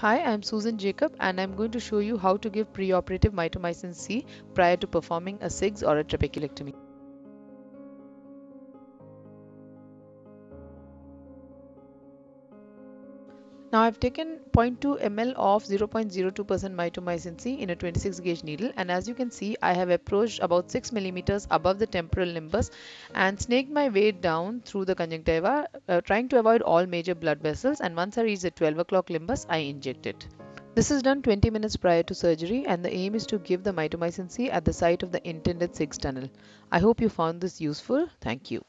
Hi, I'm Soosan Jacob and I'm going to show you how to give preoperative mitomycin C prior to performing a SIGS or a trabeculectomy. Now I've taken 0.2 ml of 0.02% mitomycin C in a 26 gauge needle and as you can see I have approached about 6 millimeters above the temporal limbus and snaked my way down through the conjunctiva uh, trying to avoid all major blood vessels and once I reach the 12 o'clock limbus I inject it. This is done 20 minutes prior to surgery and the aim is to give the mitomycin C at the site of the intended SIGS tunnel. I hope you found this useful. Thank you.